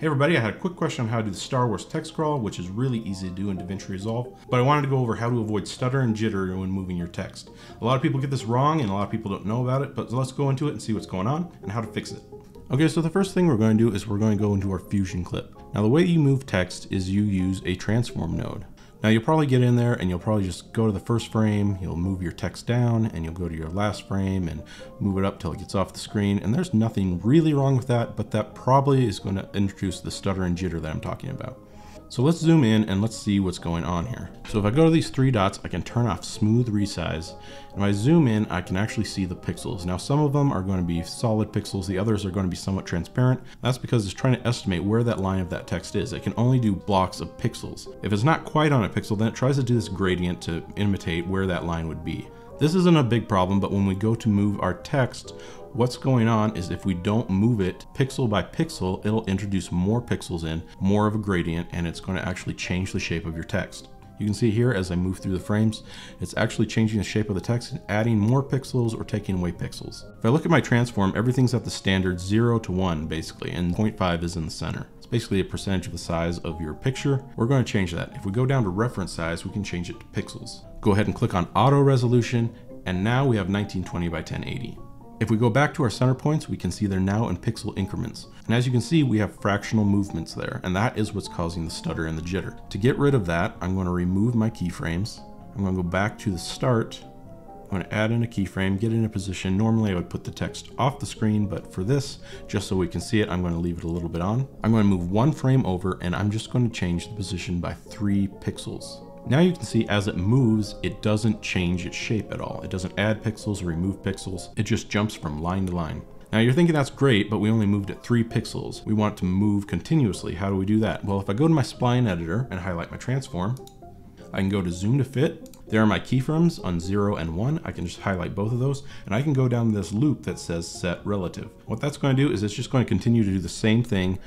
Hey everybody, I had a quick question on how to do the Star Wars text crawl, which is really easy to do in DaVinci Resolve, but I wanted to go over how to avoid stutter and jitter when moving your text. A lot of people get this wrong and a lot of people don't know about it, but let's go into it and see what's going on and how to fix it. Okay, so the first thing we're going to do is we're going to go into our Fusion clip. Now the way you move text is you use a transform node. Now you'll probably get in there and you'll probably just go to the first frame, you'll move your text down and you'll go to your last frame and move it up till it gets off the screen. And there's nothing really wrong with that, but that probably is going to introduce the stutter and jitter that I'm talking about. So let's zoom in and let's see what's going on here. So if I go to these three dots, I can turn off smooth resize. And if I zoom in, I can actually see the pixels. Now some of them are going to be solid pixels, the others are going to be somewhat transparent. That's because it's trying to estimate where that line of that text is. It can only do blocks of pixels. If it's not quite on a pixel, then it tries to do this gradient to imitate where that line would be. This isn't a big problem, but when we go to move our text, what's going on is if we don't move it pixel by pixel, it'll introduce more pixels in, more of a gradient, and it's going to actually change the shape of your text. You can see here as I move through the frames, it's actually changing the shape of the text and adding more pixels or taking away pixels. If I look at my transform, everything's at the standard 0 to 1 basically, and 0.5 is in the center. It's basically a percentage of the size of your picture. We're going to change that. If we go down to reference size, we can change it to pixels. Go ahead and click on auto resolution, and now we have 1920 by 1080. If we go back to our center points, we can see they're now in pixel increments. And as you can see, we have fractional movements there, and that is what's causing the stutter and the jitter. To get rid of that, I'm going to remove my keyframes. I'm going to go back to the start. I'm going to add in a keyframe, get in a position. Normally I would put the text off the screen, but for this, just so we can see it, I'm going to leave it a little bit on. I'm going to move one frame over and I'm just going to change the position by three pixels. Now you can see as it moves, it doesn't change its shape at all. It doesn't add pixels or remove pixels. It just jumps from line to line. Now you're thinking that's great, but we only moved it three pixels. We want it to move continuously. How do we do that? Well, if I go to my spline editor and highlight my transform, I can go to zoom to fit. There are my keyframes on zero and one. I can just highlight both of those and I can go down this loop that says set relative. What that's going to do is it's just going to continue to do the same thing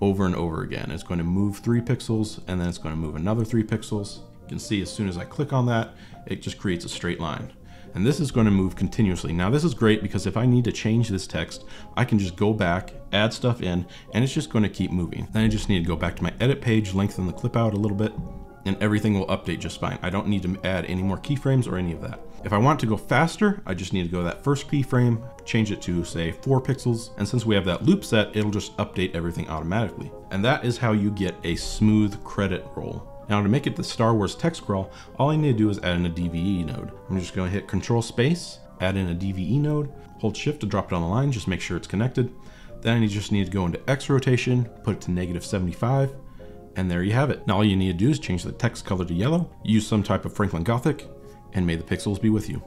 over and over again. It's going to move three pixels and then it's going to move another three pixels can see as soon as I click on that, it just creates a straight line. And this is going to move continuously. Now this is great because if I need to change this text, I can just go back, add stuff in, and it's just going to keep moving. Then I just need to go back to my edit page, lengthen the clip out a little bit, and everything will update just fine. I don't need to add any more keyframes or any of that. If I want to go faster, I just need to go to that first keyframe, change it to say four pixels, and since we have that loop set, it'll just update everything automatically. And that is how you get a smooth credit roll. Now to make it the Star Wars text crawl, all I need to do is add in a DVE node. I'm just gonna hit Control Space, add in a DVE node, hold Shift to drop it on the line, just make sure it's connected. Then I just need to go into X rotation, put it to negative 75, and there you have it. Now all you need to do is change the text color to yellow, use some type of Franklin Gothic, and may the pixels be with you.